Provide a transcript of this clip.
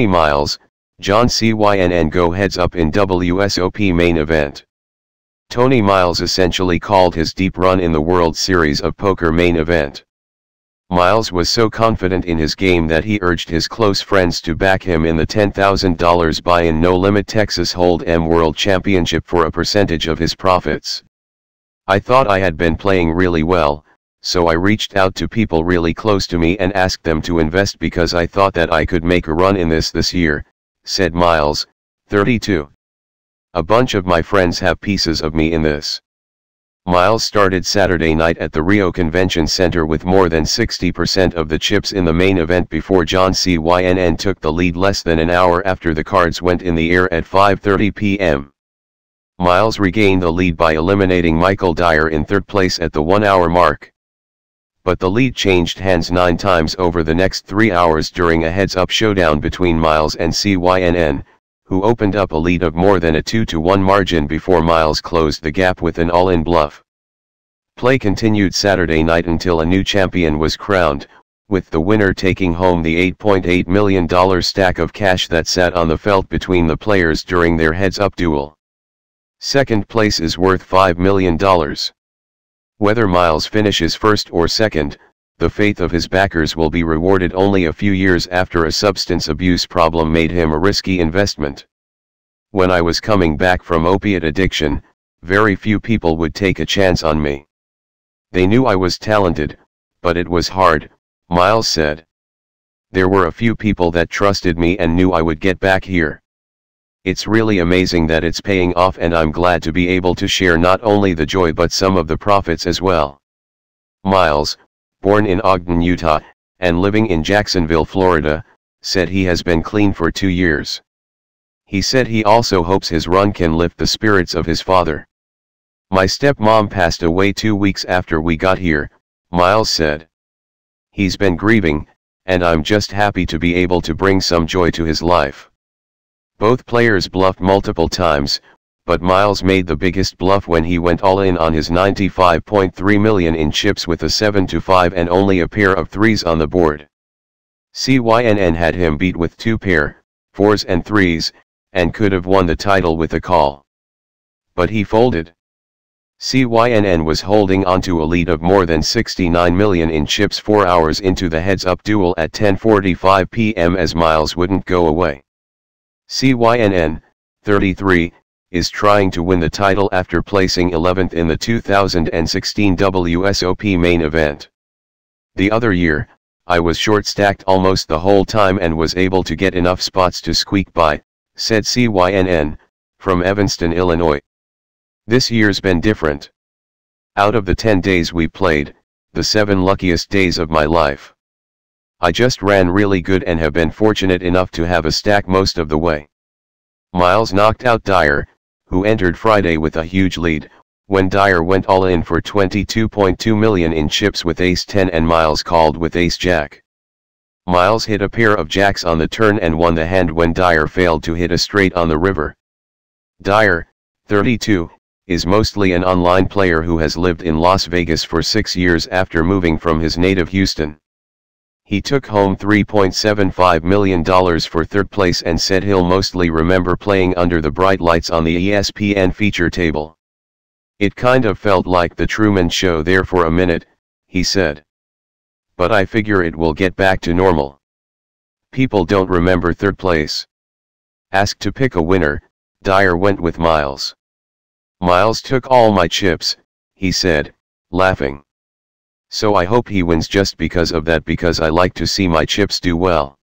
Tony Miles, John Cynn go heads up in WSOP main event. Tony Miles essentially called his deep run in the World Series of Poker main event. Miles was so confident in his game that he urged his close friends to back him in the $10,000 buy-in no-limit Texas Hold'em World Championship for a percentage of his profits. I thought I had been playing really well, so I reached out to people really close to me and asked them to invest because I thought that I could make a run in this this year, said Miles, 32. A bunch of my friends have pieces of me in this. Miles started Saturday night at the Rio Convention Center with more than 60% of the chips in the main event before John Cynn took the lead less than an hour after the cards went in the air at 5.30 p.m. Miles regained the lead by eliminating Michael Dyer in third place at the one-hour mark but the lead changed hands nine times over the next three hours during a heads-up showdown between Miles and Cynn, who opened up a lead of more than a 2-to-1 margin before Miles closed the gap with an all-in bluff. Play continued Saturday night until a new champion was crowned, with the winner taking home the $8.8 million stack of cash that sat on the felt between the players during their heads-up duel. Second place is worth $5 million. Whether Miles finishes first or second, the faith of his backers will be rewarded only a few years after a substance abuse problem made him a risky investment. When I was coming back from opiate addiction, very few people would take a chance on me. They knew I was talented, but it was hard, Miles said. There were a few people that trusted me and knew I would get back here. It's really amazing that it's paying off and I'm glad to be able to share not only the joy but some of the profits as well. Miles, born in Ogden, Utah, and living in Jacksonville, Florida, said he has been clean for two years. He said he also hopes his run can lift the spirits of his father. My stepmom passed away two weeks after we got here, Miles said. He's been grieving, and I'm just happy to be able to bring some joy to his life. Both players bluffed multiple times, but Miles made the biggest bluff when he went all in on his 95.3 million in chips with a 7 to 5 and only a pair of threes on the board. Cynn had him beat with two pair, fours and threes, and could have won the title with a call. But he folded. Cynn was holding onto a lead of more than 69 million in chips 4 hours into the heads-up duel at 10.45 p.m. as Miles wouldn't go away. Cynn, 33, is trying to win the title after placing 11th in the 2016 WSOP main event. The other year, I was short stacked almost the whole time and was able to get enough spots to squeak by, said Cynn, from Evanston, Illinois. This year's been different. Out of the 10 days we played, the 7 luckiest days of my life. I just ran really good and have been fortunate enough to have a stack most of the way. Miles knocked out Dyer, who entered Friday with a huge lead, when Dyer went all in for 22.2 million in chips with ace 10 and Miles called with ace jack. Miles hit a pair of jacks on the turn and won the hand when Dyer failed to hit a straight on the river. Dyer, 32, is mostly an online player who has lived in Las Vegas for six years after moving from his native Houston. He took home $3.75 million for third place and said he'll mostly remember playing under the bright lights on the ESPN feature table. It kind of felt like the Truman Show there for a minute, he said. But I figure it will get back to normal. People don't remember third place. Asked to pick a winner, Dyer went with Miles. Miles took all my chips, he said, laughing. So I hope he wins just because of that because I like to see my chips do well.